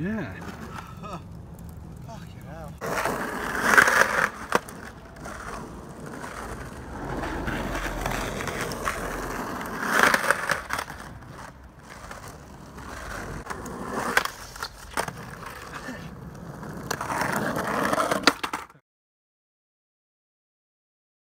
Yeah.